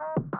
you